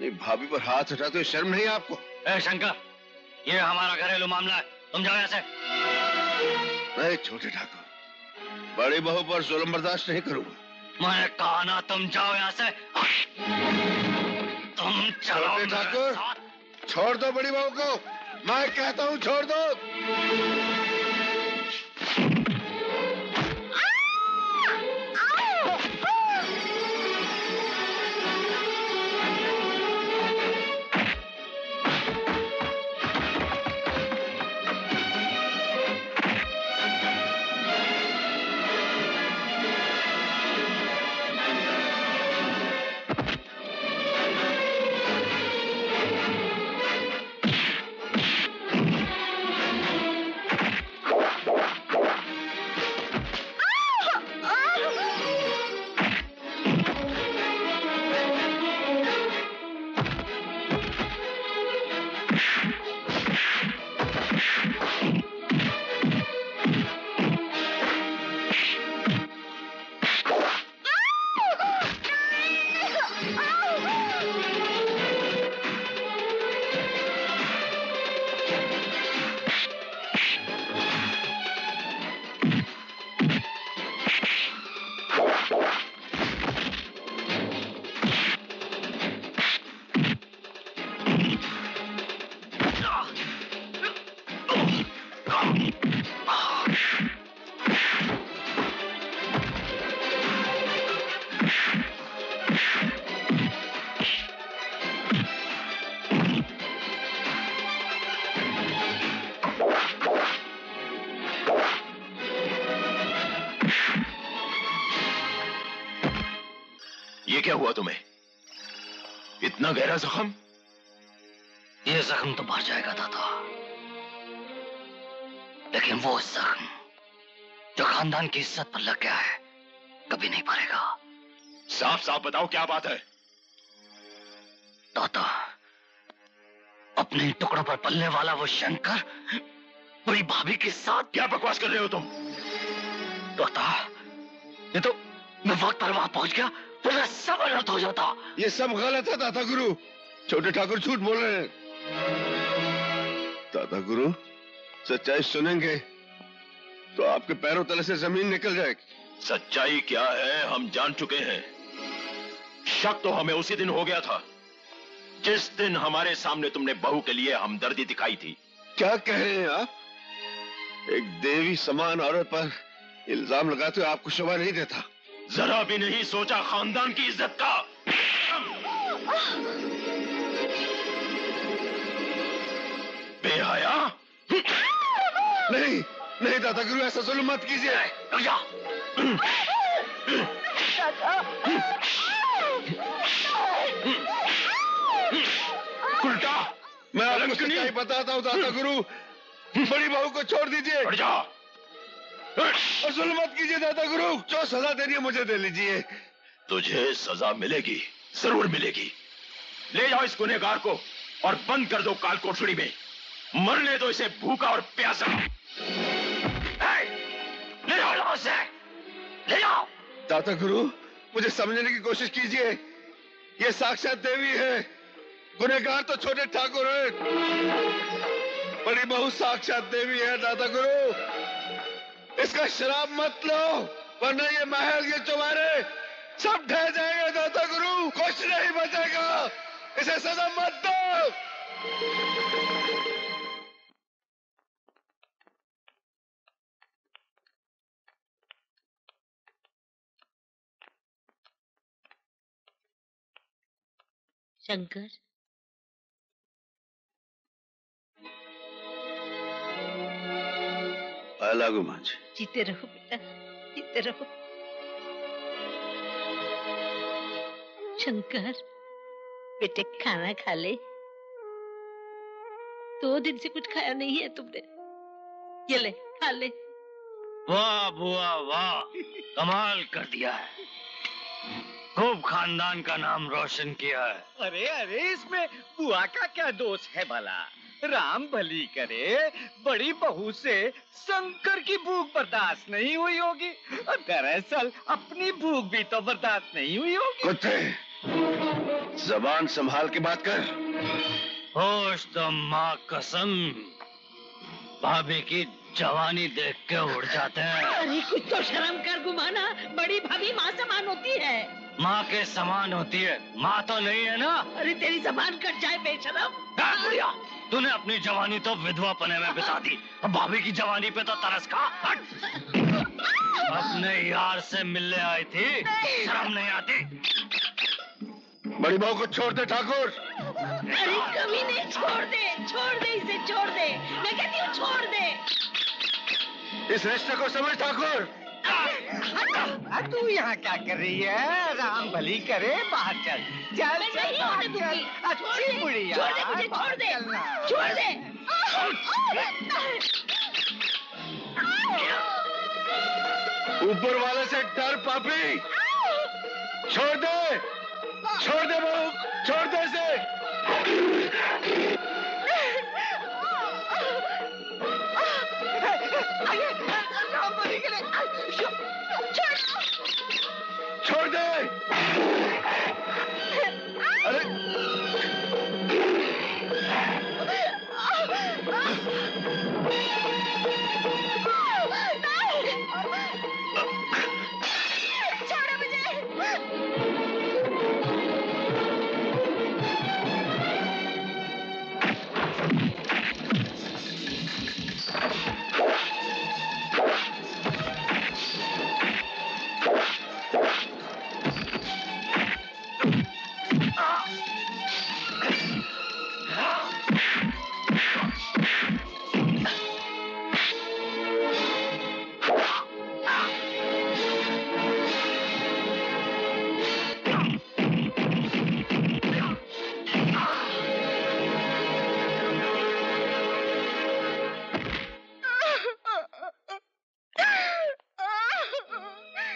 नहीं भाभी पर हाथ उठाते तो शर्म नहीं आपको? ए शंकर ये हमारा घरेलू मामला है। तुम जाओ ऐसे नहीं छोटे ठाकुर बड़ी बहू पर जुलम बर्दाश्त नहीं करूँगा। मैंने कहा ना तुम जाओ यहाँ से। तुम चलो ठाकुर। छोड़ दो बड़ी बहू को। मैं कहता हूँ छोड़ दो। हुआ तुम्हें? इतना गहरा जख्म? ये जख्म तो भर जाएगा दादा। लेकिन वो जख्म जो खानदान की इज़्ज़त पर लग गया है कभी नहीं भरेगा साफ़ साफ़ बताओ क्या बात है? दादा अपने टुकड़ों पर पलने वाला वो शंकर पूरी भाभी के साथ क्या बकवास कर रहे हो तुम? दादा ये तो मैं वक्त पर वहाँ पहुँच गया। पूरा सब अनर्थ हो जाता। ये सब गलत है दादा गुरु। छोटे ठाकुर झूठ बोल रहे हैं। दादा गुरु सच्चाई सुनेंगे तो आपके पैरों तले से ज़मीन निकल जाएगी। सच्चाई क्या है हम जान चुके हैं। शक तो हमें उसी दिन हो गया था जिस दिन हमारे सामने तुमने बहू के लिए हमदर्दी दिखाई थी। क्या कह रहे हैं आप? एक देवी समान औरत पर इल्ज़ाम लगाते हुए आपको शोभा नहीं देता। जरा भी नहीं सोचा खानदान की इज़्ज़त का। बेहया। नहीं नहीं दादा गुरु ऐसा जुल्म मत कीजिए। उल्टा। मैं आपको। सच्चाई बताता हूँ दादा गुरु। बड़ी बहू को छोड़ दीजिए। जुल्म मत कीजिए दादा गुरु। जो सजा देनी है मुझे दे लीजिए। तुझे सजा मिलेगी ज़रूर मिलेगी। ले जाओ इस गुनेगार को और बंद कर दो काल कोठड़ी में। मरने दो इसे भूखा और प्यासा। ले जाओ से ले जाओ। दादा गुरु मुझे समझने की कोशिश कीजिए। ये साक्षात देवी है। गुनेगार तो छोटे ठाकुर है। बड़ी बहुत साक्षात देवी है दादा गुरु। इसका शराब मत लो, वरना ये महल ये चौबारे सब ढह जाएगा दादा गुरु। कुछ नहीं बचेगा। इसे सजा मत दो। शंकर? अलग मांझ जीते रहो बेटा जीते रहो। शंकर बेटे खाना खा ले। दो दिन से कुछ खाया नहीं है तुमने। ये ले खा ले। वाह बुआ वाह। कमाल कर दिया है। खूब खानदान का नाम रोशन किया है। अरे अरे इसमें बुआ का क्या दोष है भला? राम भली करे बड़ी बहू से शंकर की भूख बर्दाश्त नहीं हुई होगी। और दरअसल अपनी भूख भी तो बर्दाश्त नहीं हुई होगी। कुत्ते जबान संभाल के बात कर। होश तो माँ कसम भाभी की जवानी देख के उड़ जाते हैं। अरे कुछ तो शर्म कर गुमाना बड़ी भाभी माँ समान होती है। माँ के समान होती है माँ तो नहीं है ना? अरे तेरी जबान कट जाए बेशरम। तूने अपनी जवानी तो विधवा पने में बिता दी अब भाभी की जवानी पे तो तरस खा। हट। अपने यार से मिलने आई थी शर्म नहीं आती। बड़ी बहू को छोड़ दे ठाकुर। अरे कभी नहीं छोड़ दे छोड़ दे इसे छोड़ दे। मैं कहती हूँ छोड़ दे। इस रिश्ते को समझ ठाकुर। तू यहाँ क्या कर रही है? राम भली करे बाहर चल। चल चल नहीं बाहर होने चल अच्छी बुढ़िया छोड़ दे छोड़ दे चलना। छोड़ दे। ऊपर वाले से डर पापी। छोड़ दे। छोड़ दे बहू छोड़ दे इसे।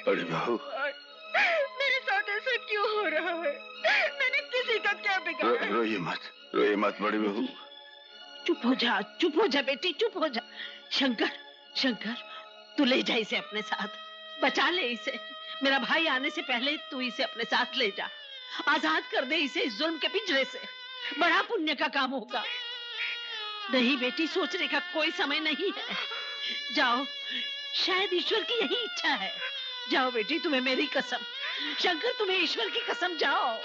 बड़ी बहू। मेरे साथ ऐसा क्यों हो रहा है? मैंने किसी का क्या रो, बिगाड़ा है? रोइए मत रोइए मत बड़ी बहू। चुप हो जा चुप हो जा बेटी चुप हो जा। शंकर शंकर तू ले जा इसे अपने साथ। बचा ले इसे। मेरा भाई आने से पहले तू इसे अपने साथ ले जा। आज़ाद कर दे इसे इस जुल्म के पिंजरे से। बड़ा पुण्य का काम होगा। नहीं बेटी सोचने का कोई समय नहीं है। जाओ शायद ईश्वर की यही इच्छा है। जाओ बेटी तुम्हें मेरी कसम। शंकर तुम्हें ईश्वर की कसम जाओ।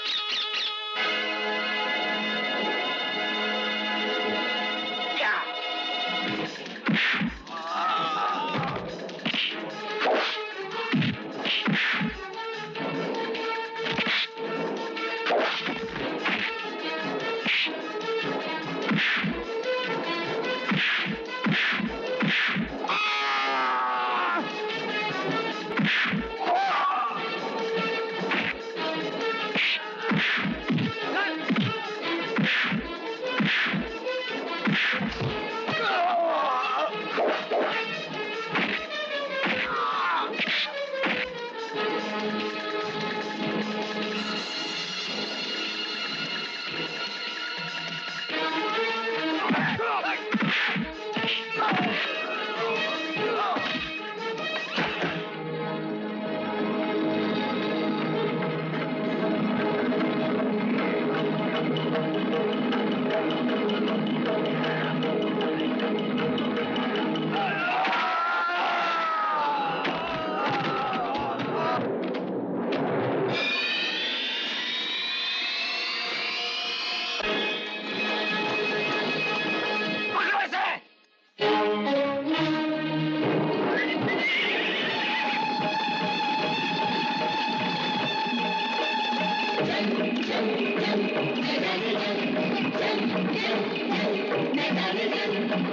शर्म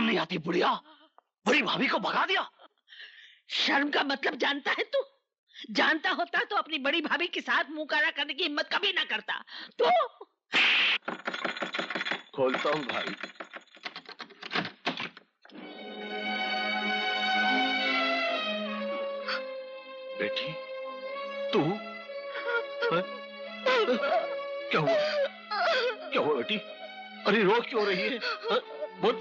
नहीं आती बुढ़िया। बड़ी भाभी को भगा दिया। शर्म का मतलब जानता है तू? जानता होता तो अपनी बड़ी भाभी के साथ मुँह काला करने की हिम्मत कभी ना करता। तो? खोलता हूँ भाई। बेटी? तू? बेटी? अरे रो क्यों रही है? हाँ? बोल।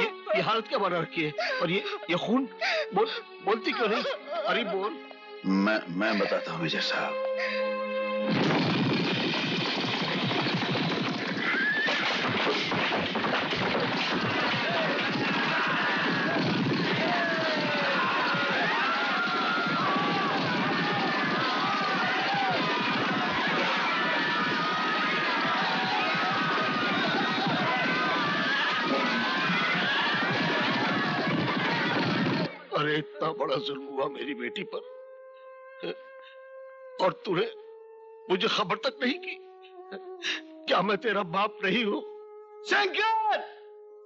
ये ये हालत क्या बना रखी है? और ये ये खून? बोल, बोलती क्यों नहीं? अरे, बोल। मैं मैं बताता हूँ मेजर साहब। इतना बड़ा जुल्म हुआ मेरी बेटी पर। और तूने मुझे खबर तक नहीं की क्या मैं तेरा बाप नहीं हूँ? शंकर!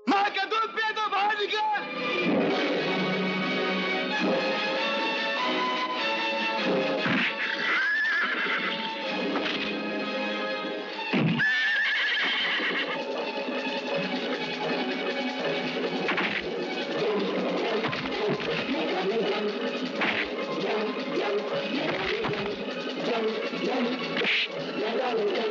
माँ का दूध पिया तो बाहर निकल! शंकर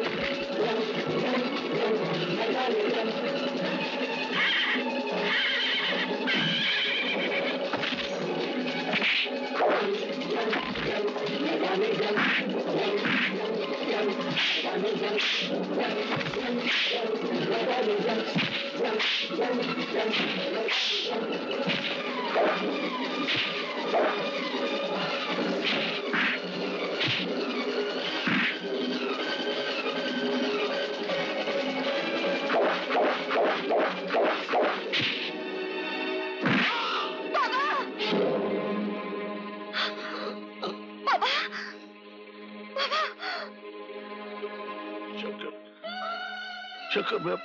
शंकर मैं अब,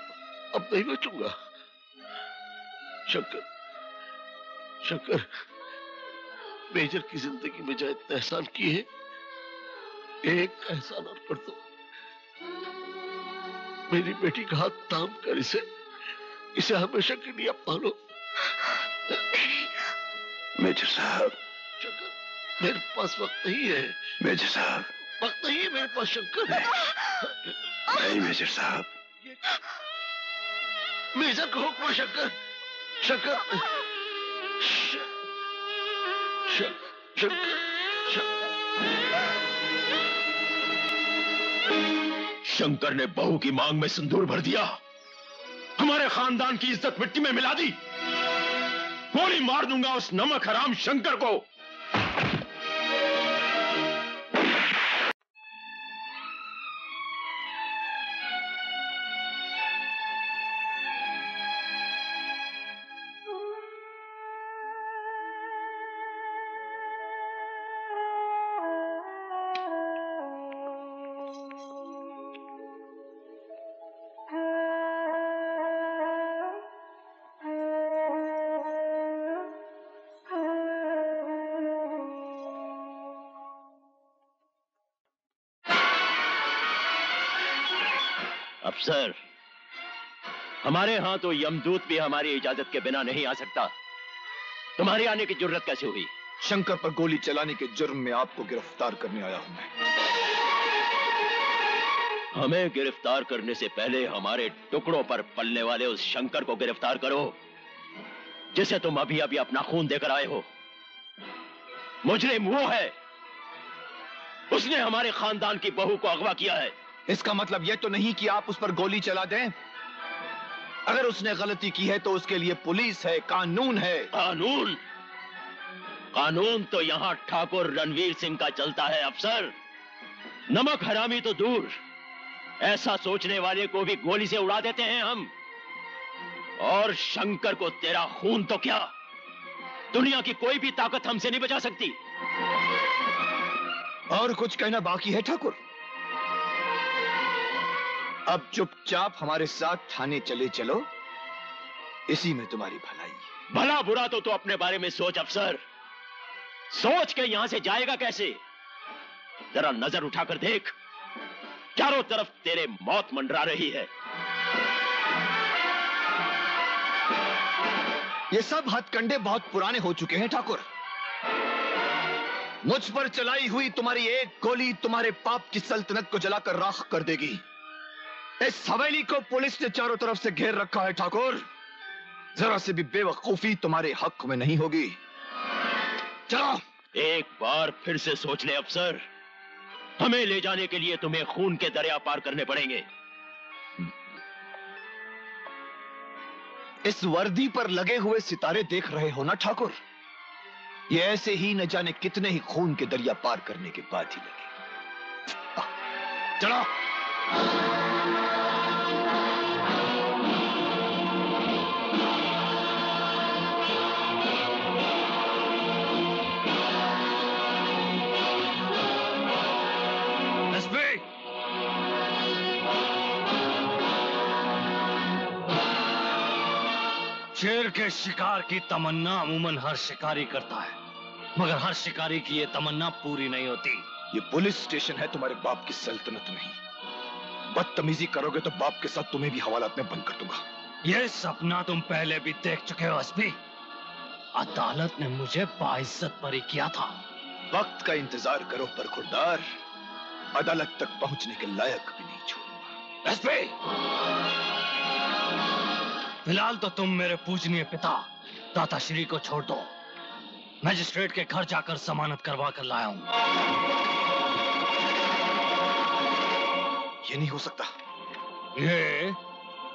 अब नहीं बचूँगा। शंकर शंकर मेजर की ज़िंदगी में जाए इतने एहसान किए हैं, एक एहसान और कर दो। मेरी बेटी का हाथ थाम कर इसे इसे हमेशा के लिए अपना लो मेजर साहब। शंकर मेरे पास वक्त नहीं है। मेजर साहब। वक्त नहीं है मेरे पास शंकर। नहीं मेजर साहब। मेजर को हुक्म शंकर शंकर श- श- शंकर शंकर ने बहू की मांग में सिंदूर भर दिया। हमारे खानदान की इज़्ज़त मिट्टी में मिला दी। गोली मार दूँगा उस नमक हराम शंकर को। अफसर हमारे यहाँ तो यमदूत भी हमारी इजाज़त के बिना नहीं आ सकता। तुम्हारे आने की ज़रूरत कैसे हुई? शंकर पर गोली चलाने के जुर्म में आपको गिरफ़्तार करने आया हूँ मैं। हमें गिरफ़्तार करने से पहले हमारे टुकड़ों पर पलने वाले उस शंकर को गिरफ़्तार करो जिसे तुम अभी अभी अपना खून देकर आए हो। मुजरिम वो है। उसने हमारे खानदान की बहू को अगवा किया है। इसका मतलब यह तो नहीं कि आप उस पर गोली चला दें। अगर उसने गलती की है तो उसके लिए पुलिस है कानून है। कानून? कानून तो यहाँ ठाकुर रणवीर सिंह का चलता है अफसर। नमक हरामी तो दूर। ऐसा सोचने वाले को भी गोली से उड़ा देते हैं हम। और शंकर को तेरा खून तो क्या? दुनिया की कोई भी ताकत हमसे नहीं बचा सकती। और कुछ कहना बाकी है ठाकुर? अब चुपचाप हमारे साथ थाने चले चलो। इसी में तुम्हारी भलाई। है भला बुरा तो तू अपने बारे में सोच अफसर। सोच के यहाँ से जाएगा कैसे? जरा नज़र उठाकर देख चारों तरफ़ तेरे मौत मंडरा रही है। ये सब हथकंडे बहुत पुराने हो चुके हैं ठाकुर। मुझ पर चलाई हुई तुम्हारी एक गोली तुम्हारे पाप की सल्तनत को जलाकर राख कर देगी। इस हवेली को पुलिस ने चारों तरफ़ से घेर रखा है ठाकुर। जरा से भी बेवकूफ़ी तुम्हारे हक में नहीं होगी। चलो। एक बार फिर से सोच ले अफसर। हमें ले जाने के लिए तुम्हें खून के दरिया पार करने पड़ेंगे। इस वर्दी पर लगे हुए सितारे देख रहे हो ना ठाकुर? ये ऐसे ही न जाने कितने ही खून के दरिया पार करने के बाद ही लगे चलो। शेर के शिकार की तमन्ना अमूमन हर शिकारी करता है। मगर हर शिकारी की ये तमन्ना पूरी नहीं होती। ये पुलिस स्टेशन है तुम्हारे बाप की सल्तनत नहीं। बदतमीजी करोगे तो बाप के साथ तुम्हें भी हवालात में बंद कर दूँगा। ये सपना तुम पहले भी देख चुके हो एसपी अदालत ने मुझे बाइज्जत बरी किया था। वक्त का इंतज़ार करो बरखुरदार अदालत तक पहुँचने के लायक भी नहीं छोड़ूँगा। एसपी फ़िलहाल तो तुम मेरे पूजनीय पिता दाता श्री को छोड़ दो। मजिस्ट्रेट के घर जाकर जमानत करवा कर लाया हूँ। ये नहीं हो सकता। ये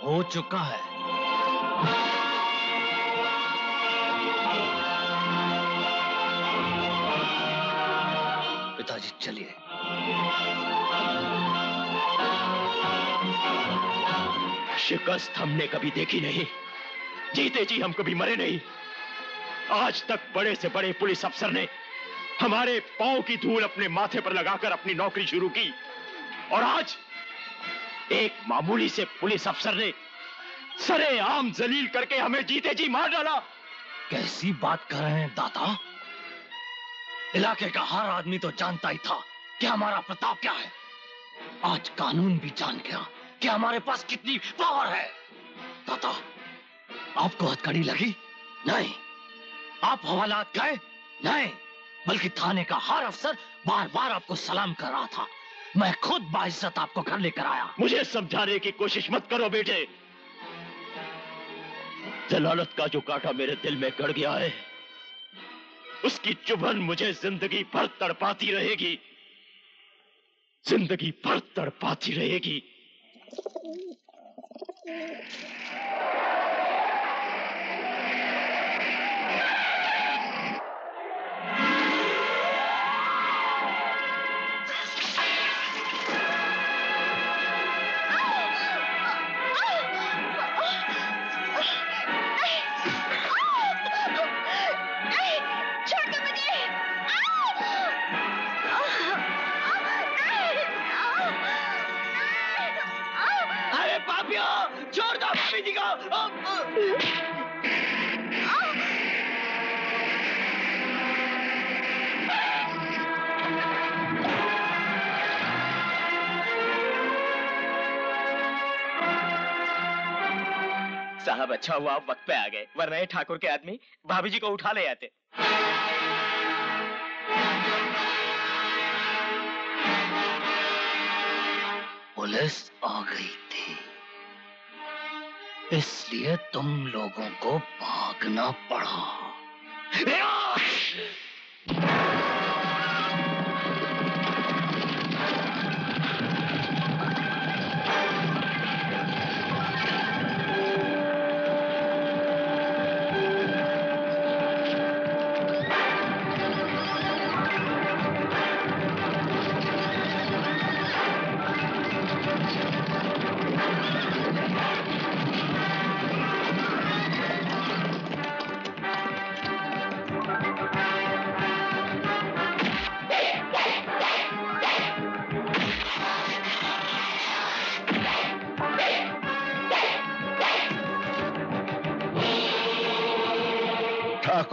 हो चुका है। शिकस्त हमने कभी देखी नहीं। जीते जी हम कभी मरे नहीं। आज तक बड़े से बड़े पुलिस अफसर ने हमारे पाँव की धूल अपने माथे पर लगाकर अपनी नौकरी शुरू की। और आज एक मामूली से पुलिस अफसर ने सरे आम जलील करके हमें जीते जी मार डाला। कैसी बात कर रहे हैं दादा इलाके का हर आदमी तो जानता ही था कि हमारा प्रताप क्या है। आज कानून भी जान गया। कि हमारे पास कितनी पावर है। दादा आपको हथकड़ी लगी? नहीं। आप हवालात गए? नहीं। बल्कि थाने का हर अफसर बार बार आपको सलाम कर रहा था। मैं खुद बाइज्जत आपको घर लेकर आया। मुझे समझाने की कोशिश मत करो, बेटे। जलालत का जो कांटा मेरे दिल में गड़ गया है, उसकी चुभन मुझे ज़िंदगी भर तड़पाती रहेगी। ज़िंदगी भर तड़पाती रहेगी। Thank you. साहब अच्छा हुआ आप वक्त पे आ गए। वरना ये ठाकुर के आदमी भाभी जी को उठा ले आते। पुलिस आ गई थी। इसलिए तुम लोगों को भागना पड़ा।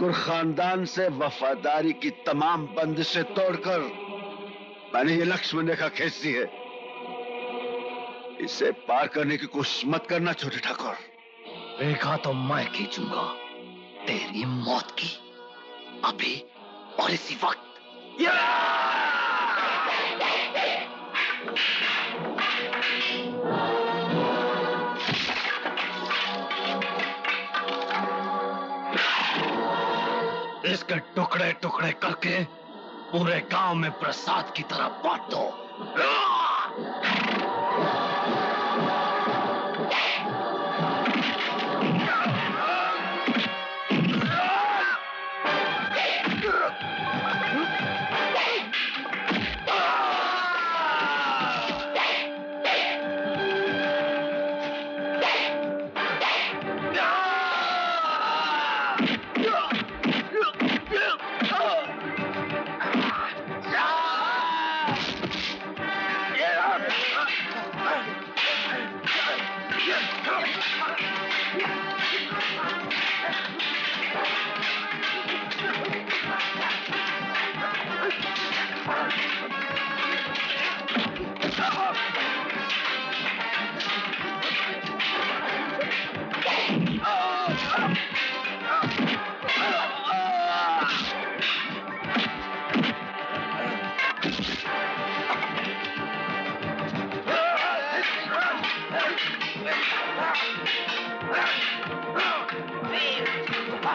ठाकुर खानदान से वफादारी की तमाम बंदिशें तोड़कर मैंने ये लक्ष्मण रेखा खींच दी है। इसे पार करने की कोशिश मत करना छोटे ठाकुर। रेखा तो मैं खींचूँगा तेरी मौत की। अभी और इसी वक्त। या! इसके टुकड़े टुकड़े करके पूरे गाँव में प्रसाद की तरह बांट। दो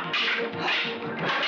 Thank you.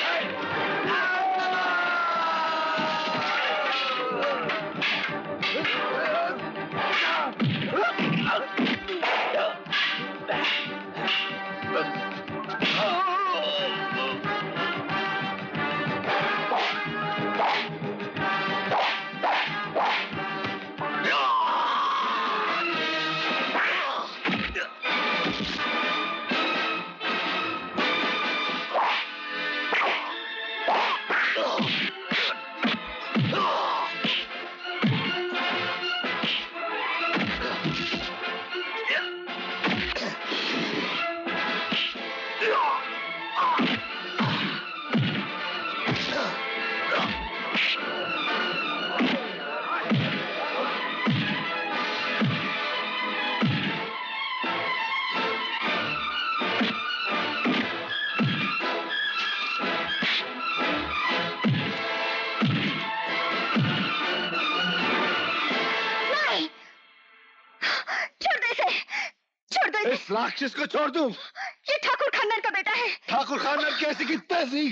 राक्षस को छोड़ दूँ? ये ठाकुर खानदान का बेटा है। ठाकुर खानदान कैसे की तैसी?